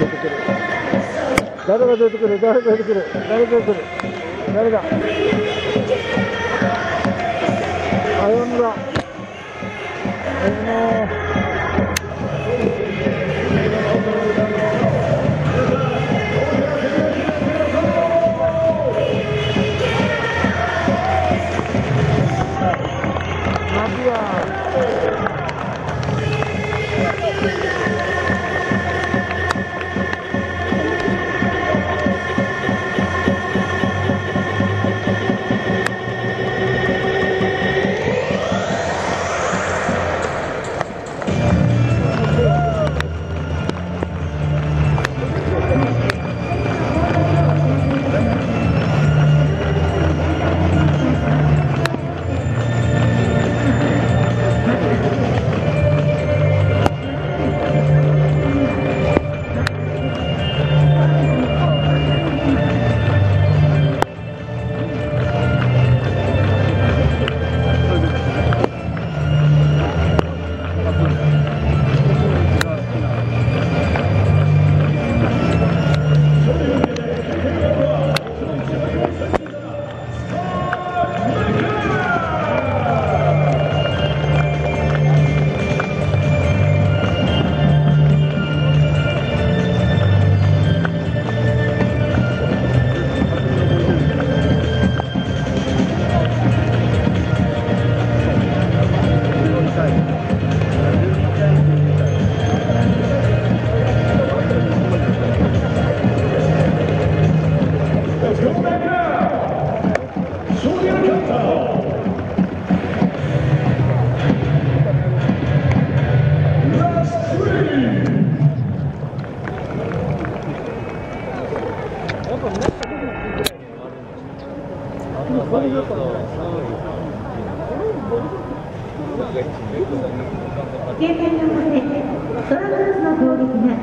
出てくる誰が出てくる？誰が出てくる？誰が出てくる？誰だあやむだ。あやむ警戒のためドラブルの攻撃が